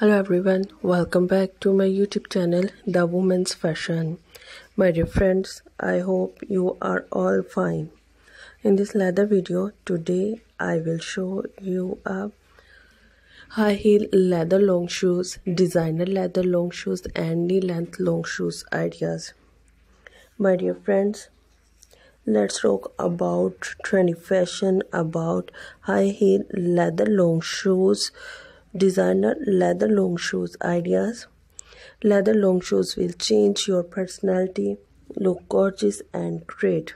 Hello everyone, welcome back to my YouTube channel, The Women's Fashion. My dear friends, I hope you are all fine. In this leather video, today I will show you a high heel leather long shoes, designer leather long shoes and knee length long shoes ideas. My dear friends, let's talk about trendy fashion, about high heel leather long shoes, designer leather long shoes ideas. Leather long shoes will change your personality, look gorgeous and great.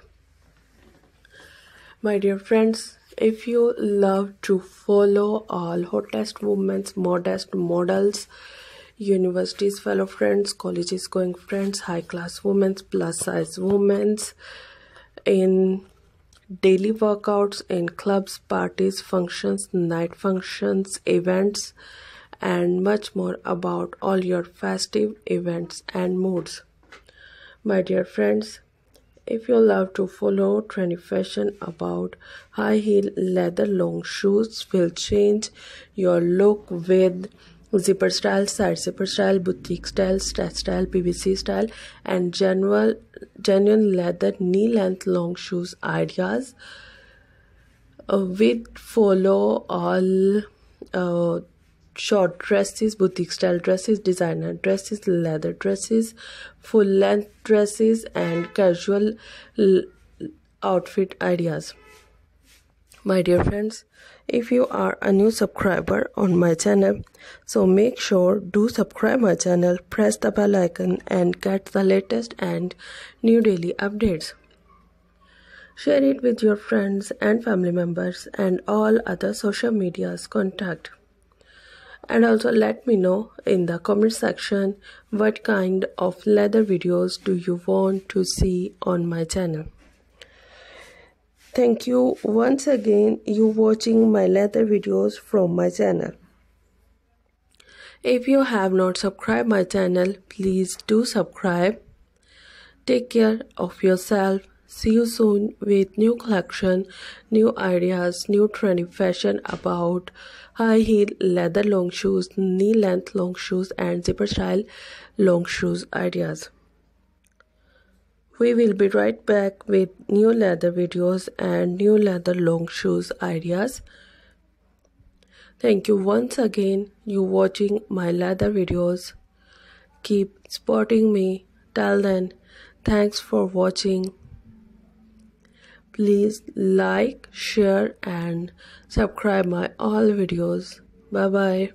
My dear friends, if you love to follow all hottest women's modest models, universities, fellow friends, colleges going friends, high class women's, plus size women's, in daily workouts in clubs, parties, functions, night functions, events, and much more about all your festive events and moods. My dear friends, if you love to follow trendy fashion about high heel leather long shoes will change your look with zipper style side zipper style boutique style stretch style P B C style and general genuine leather knee length long shoes ideas with follow all short dresses boutique style dresses designer dresses leather dresses full length dresses and casual outfit ideas My dear friends, if you are a new subscriber on my channel, so make sure do subscribe my channel, press the bell icon and get the latest and new daily updates. Share it with your friends and family members and all other social medias contact. And also let me know in the comment section what kind of leather videos do you want to see on my channel. Thank you once again you watching my leather videos from my channel. If you have not subscribed my channel, please do subscribe. Take care of yourself. See you soon with new collection, new ideas, new trendy fashion about high heel leather long shoes, knee length long shoes and zipper style long shoes ideas. We will be right back with new leather videos and new leather long shoes ideas. Thank you once again you watching my leather videos. Keep supporting me. Till then, thanks for watching. Please like, share and subscribe my all videos. Bye bye.